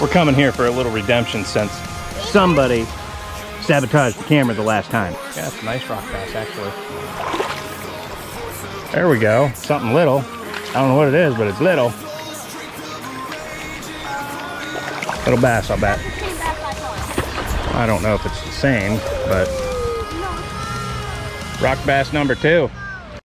We're coming here for a little redemption since somebody sabotaged the camera the last time. Yeah, it's a nice rock bass actually. There we go. Something little. I don't know what it is, but it's little. Little bass, I'll bet. I don't know if it's the same, but rock bass number two.